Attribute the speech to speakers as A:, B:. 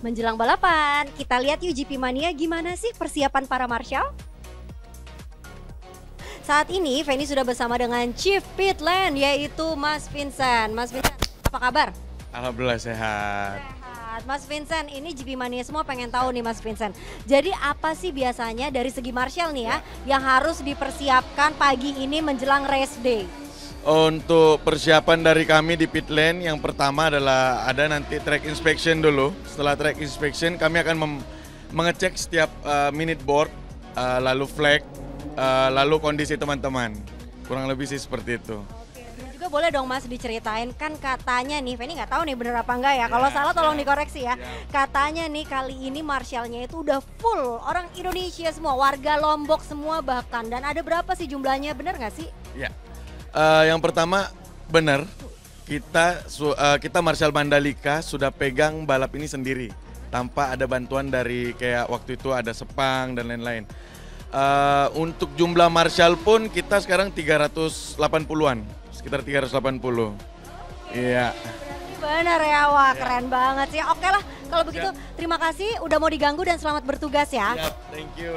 A: Menjelang balapan, kita lihat yuk GP Mania gimana sih persiapan para marshal? Saat ini Feni sudah bersama dengan Chief Pitland yaitu Mas Vincent. Mas Vincent, apa kabar?
B: Alhamdulillah sehat.
A: Sehat. Mas Vincent, ini GP Mania semua pengen tahu nih Mas Vincent. Jadi apa sih biasanya dari segi marshal nih ya, yang harus dipersiapkan pagi ini menjelang race day?
B: Untuk persiapan dari kami di pit lane, yang pertama adalah ada nanti track inspection dulu. Setelah track inspection, kami akan mengecek setiap uh, minute board, uh, lalu flag, uh, lalu kondisi teman-teman. Kurang lebih sih seperti itu.
A: Oke, dan juga boleh dong Mas diceritain kan katanya nih, Feni nggak tahu nih bener apa enggak ya. Kalau
B: Ya,
A: salah tolong
B: ya.
A: dikoreksi ya. Katanya nih kali ini marshalnya itu udah full orang Indonesia semua, warga Lombok semua bahkan. Dan ada berapa sih jumlahnya? Bener nggak sih?
B: Ya. Uh, yang pertama benar kita su- uh, kita Marshall Mandalika sudah pegang balap ini sendiri tanpa ada bantuan dari kayak waktu itu ada Sepang dan lain-lain. Uh, untuk jumlah Marshall pun kita sekarang 380-an, sekitar 380. Iya.
A: Berarti bener ya, wah keren banget sih. Oke lah, kalau begitu terima kasih udah mau diganggu dan selamat bertugas ya.
B: Siap, thank you.